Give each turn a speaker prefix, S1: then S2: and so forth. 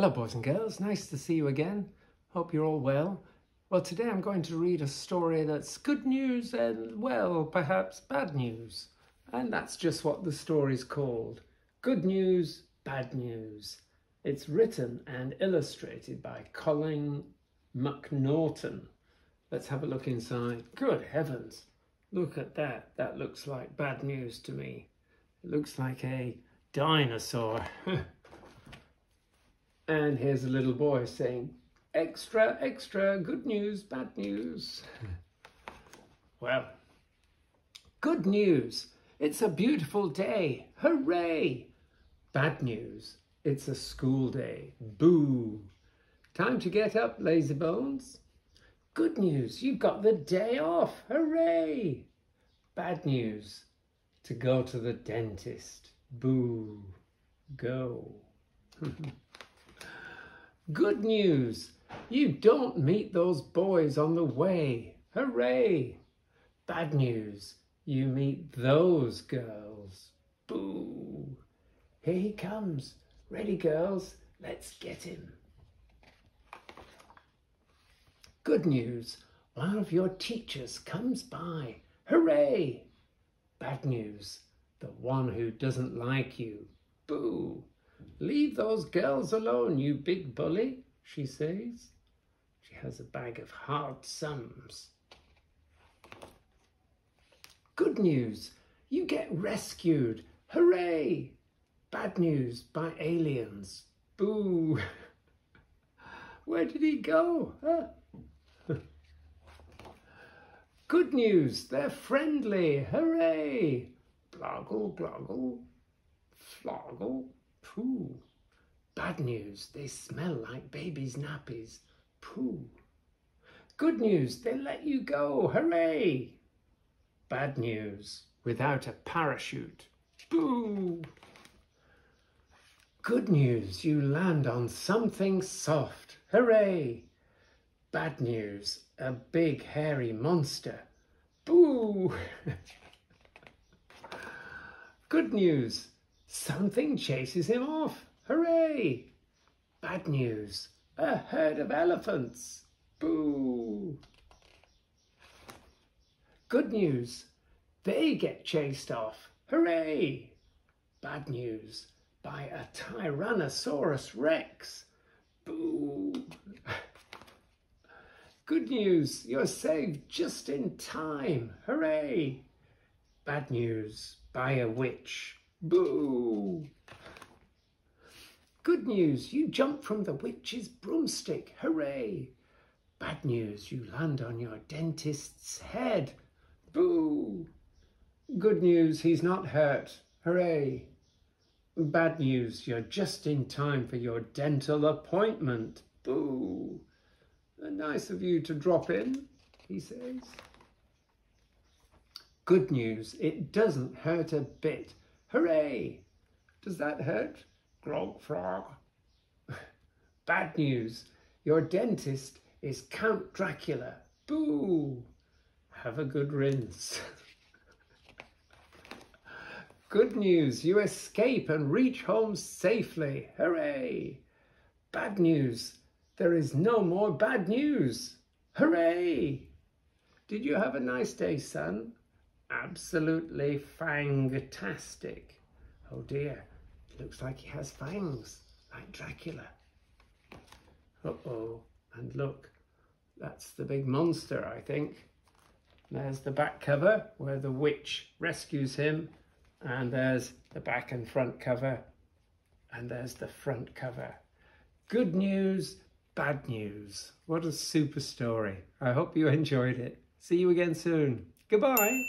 S1: Hello boys and girls, nice to see you again. Hope you're all well. Well today I'm going to read a story that's good news and well perhaps bad news. And that's just what the story's called. Good news, bad news. It's written and illustrated by Colin McNaughton. Let's have a look inside. Good heavens, look at that. That looks like bad news to me. It looks like a dinosaur. And here's a little boy saying, extra, extra, good news, bad news. well, good news. It's a beautiful day. Hooray! Bad news. It's a school day. Boo! Time to get up, lazy bones. Good news. You've got the day off. Hooray! Bad news. To go to the dentist. Boo! Go. Good news! You don't meet those boys on the way. Hooray! Bad news! You meet those girls. Boo! Here he comes. Ready, girls? Let's get him. Good news! One of your teachers comes by. Hooray! Bad news! The one who doesn't like you. Boo! Leave those girls alone, you big bully, she says. She has a bag of hard sums. Good news, you get rescued. Hooray! Bad news, by aliens. Boo! Where did he go? Huh? Good news, they're friendly. Hooray! Bloggle, bloggle, floggle. Pooh. Bad news, they smell like babies' nappies. Pooh. Good news, they let you go. Hooray. Bad news, without a parachute. Boo. Good news, you land on something soft. Hooray. Bad news, a big hairy monster. Boo. Good news, Something chases him off. Hooray! Bad news. A herd of elephants. Boo! Good news. They get chased off. Hooray! Bad news. By a Tyrannosaurus Rex. Boo! Good news. You're saved just in time. Hooray! Bad news. By a witch. Boo! Good news, you jump from the witch's broomstick. Hooray! Bad news, you land on your dentist's head. Boo! Good news, he's not hurt. Hooray! Bad news, you're just in time for your dental appointment. Boo! Nice of you to drop in, he says. Good news, it doesn't hurt a bit. Hooray! Does that hurt? Grog frog. Bad news. Your dentist is Count Dracula. Boo! Have a good rinse. good news. You escape and reach home safely. Hooray! Bad news. There is no more bad news. Hooray! Did you have a nice day, son? Absolutely fantastic. Oh dear, looks like he has fangs, like Dracula. Uh-oh, and look, that's the big monster, I think. There's the back cover where the witch rescues him, and there's the back and front cover, and there's the front cover. Good news, bad news. What a super story. I hope you enjoyed it. See you again soon. Goodbye.